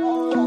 Oh.